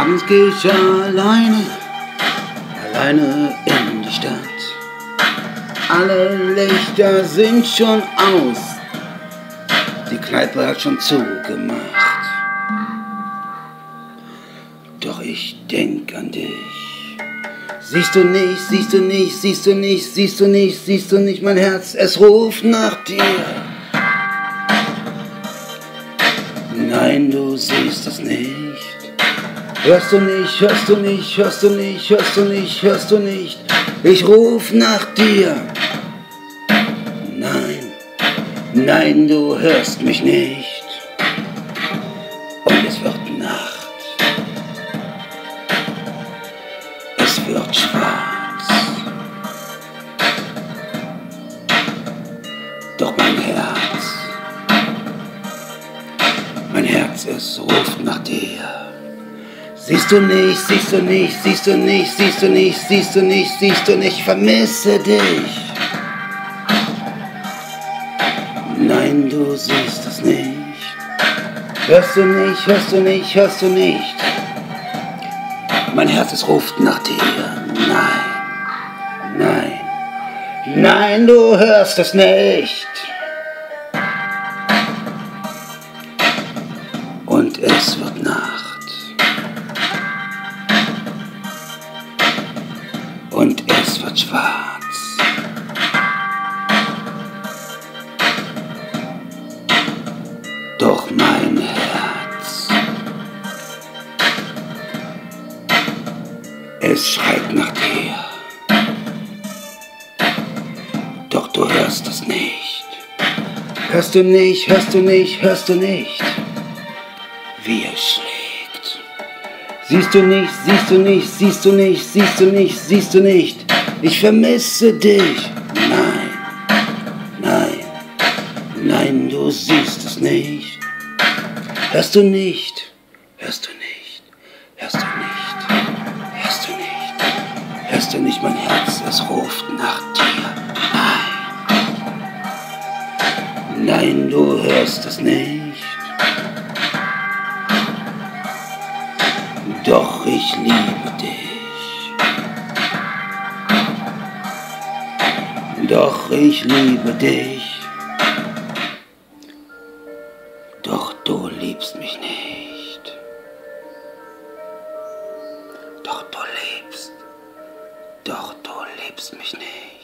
Abends geh ich alleine, alleine in die Stadt. Alle Lichter sind schon aus, die Kneipe hat schon zugemacht. Doch ich denk an dich. Siehst du nicht, siehst du nicht, siehst du nicht, siehst du nicht, siehst du nicht, mein Herz, es ruft nach dir. Nein, du siehst es nicht. Hörst du nicht, hörst du nicht, hörst du nicht, hörst du nicht, hörst du nicht. Ich ruf nach dir. Nein, nein, du hörst mich nicht. Und es wird Nacht. Es wird schwarz. Doch mein Herz, mein Herz, es ruft nach dir. Siehst du nicht, siehst du nicht, siehst du nicht, siehst du nicht, siehst du nicht, siehst du nicht, vermisse dich. Nein, du siehst es nicht. Hörst du nicht, hörst du nicht, hörst du nicht. Mein Herz, es ruft nach dir. Nein, nein, nein, du hörst es nicht. Und es wird Nacht. Hörst du nicht, hörst du nicht, hörst du nicht, wie es schlägt. Siehst du nicht, siehst du nicht, siehst du nicht, siehst du nicht, siehst du nicht. Ich vermisse dich. Nein, nein, nein, du siehst es nicht. Hörst du nicht, hörst du nicht, hörst du nicht, hörst du nicht, hörst du nicht, mein Herz, es ruft nach dir. Nein, du hörst es nicht. Doch ich liebe dich. Doch ich liebe dich. Doch du liebst mich nicht. Doch du liebst. Doch du liebst mich nicht.